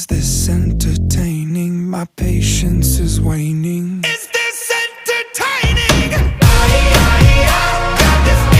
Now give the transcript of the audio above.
Is this entertaining? My patience is waning.